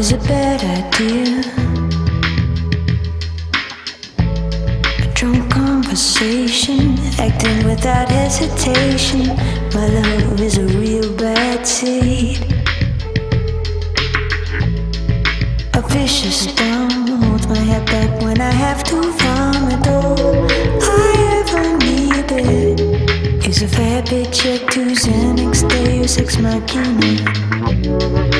is a bad idea. A drunk conversation, acting without hesitation. My love is a real bad seed. A vicious dumb holds my head back when I have two vomit. All I ever needed is a fair paycheck to Xanax Deus Ex Machina.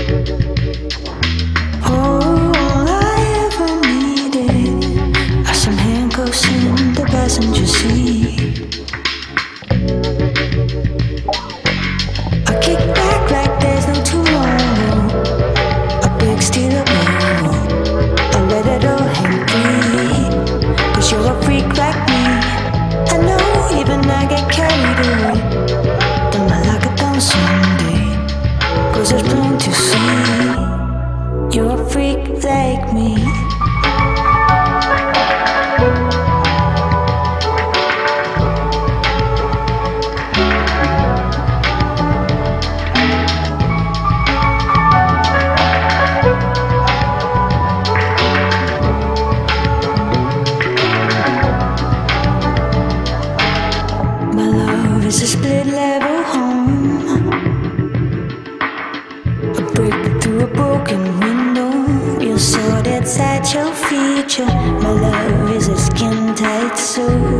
Like me. My love is a split level home. A brick through a broken window. Your sordid feature. My love is a skin tight suit.